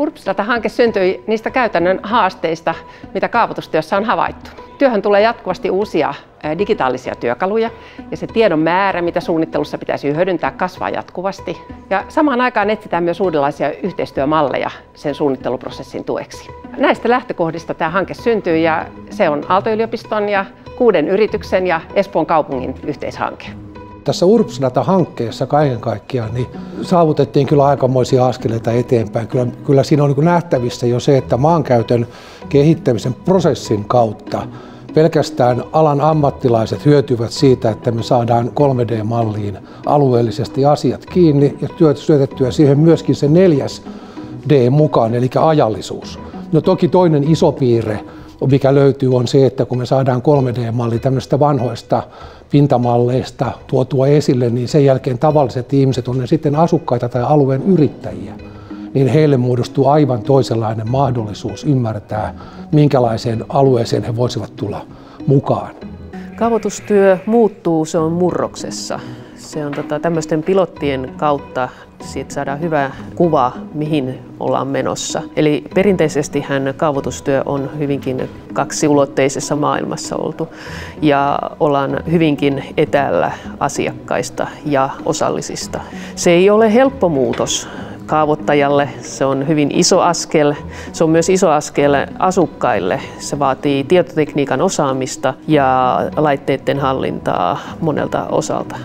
URPS-hanke syntyi niistä käytännön haasteista, mitä kaavoitustyössä on havaittu. Työhön tulee jatkuvasti uusia digitaalisia työkaluja ja se tiedon määrä, mitä suunnittelussa pitäisi hyödyntää, kasvaa jatkuvasti. Ja samaan aikaan etsitään myös uudenlaisia yhteistyömalleja sen suunnitteluprosessin tueksi. Näistä lähtökohdista tämä hanke syntyy ja se on Aalto-yliopiston ja kuuden yrityksen ja Espoon kaupungin yhteishanke. Tässä URPS-hankkeessa kaiken kaikkiaan niin saavutettiin kyllä aikamoisia askeleita eteenpäin. Kyllä, kyllä siinä on niin nähtävissä jo se, että maankäytön kehittämisen prosessin kautta pelkästään alan ammattilaiset hyötyvät siitä, että me saadaan 3D-malliin alueellisesti asiat kiinni ja syötettyä siihen myöskin se neljäs D mukaan, eli ajallisuus. No toki toinen iso piirre, mikä löytyy, on se, että kun me saadaan 3D-malli tämmöistä vanhoista pintamalleista tuotua esille, niin sen jälkeen tavalliset ihmiset, on ne sitten asukkaita tai alueen yrittäjiä, niin heille muodostuu aivan toisenlainen mahdollisuus ymmärtää, minkälaiseen alueeseen he voisivat tulla mukaan. Kaavoitustyö muuttuu, se on murroksessa. Se on tota, tämmöisten pilottien kautta siitä saadaan hyvä kuva, mihin ollaan menossa. Eli perinteisesti hän kaavoitustyö on hyvinkin kaksiulotteisessa maailmassa oltu ja ollaan hyvinkin etäällä asiakkaista ja osallisista. Se ei ole helppo muutos kaavoittajalle. Se on hyvin iso askel. Se on myös iso askel asukkaille. Se vaatii tietotekniikan osaamista ja laitteiden hallintaa monelta osalta.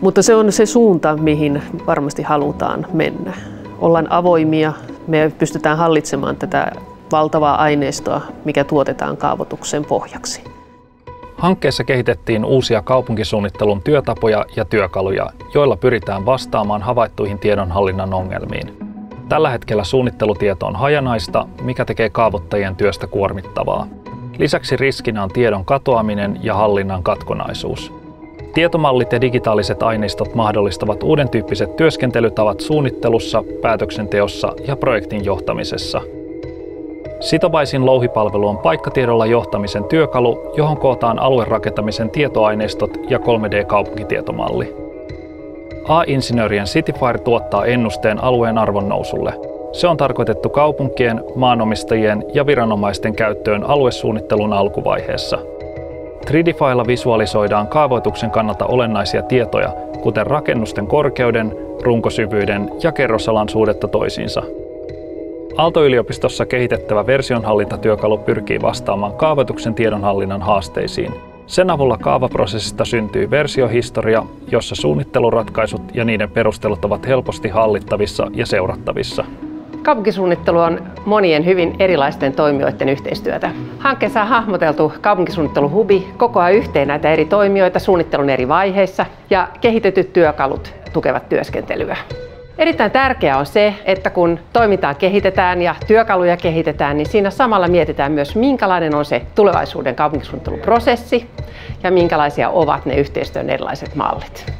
Mutta se on se suunta, mihin varmasti halutaan mennä. Ollaan avoimia, me pystytään hallitsemaan tätä valtavaa aineistoa, mikä tuotetaan kaavoituksen pohjaksi. Hankkeessa kehitettiin uusia kaupunkisuunnittelun työtapoja ja työkaluja, joilla pyritään vastaamaan havaittuihin tiedonhallinnan ongelmiin. Tällä hetkellä suunnittelutieto on hajanaista, mikä tekee kaavoittajien työstä kuormittavaa. Lisäksi riskinä on tiedon katoaminen ja hallinnan katkonaisuus. Tietomallit ja digitaaliset aineistot mahdollistavat uuden tyyppiset työskentelytavat suunnittelussa, päätöksenteossa ja projektin johtamisessa – Sitovaisin louhipalvelu on paikkatiedolla johtamisen työkalu, johon kootaan aluerakentamisen tietoaineistot ja 3D-kaupunkitietomalli. A-insinöörien Cityfire tuottaa ennusteen alueen arvon nousulle. Se on tarkoitettu kaupunkien, maanomistajien ja viranomaisten käyttöön aluesuunnittelun alkuvaiheessa. Tridifylla visualisoidaan kaavoituksen kannalta olennaisia tietoja, kuten rakennusten korkeuden, runkosyvyyden ja kerrosalan suhdetta toisiinsa – Aalto-yliopistossa kehitettävä versionhallintatyökalu pyrkii vastaamaan kaavoituksen tiedonhallinnan haasteisiin. Sen avulla kaavaprosessista syntyy versiohistoria, jossa suunnitteluratkaisut ja niiden perustelut ovat helposti hallittavissa ja seurattavissa. Kaupunkisuunnittelu on monien hyvin erilaisten toimijoiden yhteistyötä. Hankkeessa on hahmoteltu kaupunkisuunnitteluhubi kokoaa yhteen näitä eri toimijoita suunnittelun eri vaiheissa ja kehitetyt työkalut tukevat työskentelyä. Erittäin tärkeää on se, että kun toimintaa kehitetään ja työkaluja kehitetään, niin siinä samalla mietitään myös, minkälainen on se tulevaisuuden kaupunkisuunnitteluprosessi ja minkälaisia ovat ne yhteistyön erilaiset mallit.